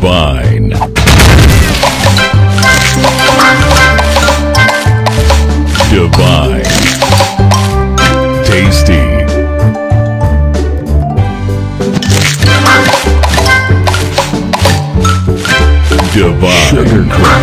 Divine. Divine. Tasty. Divine. Sugar.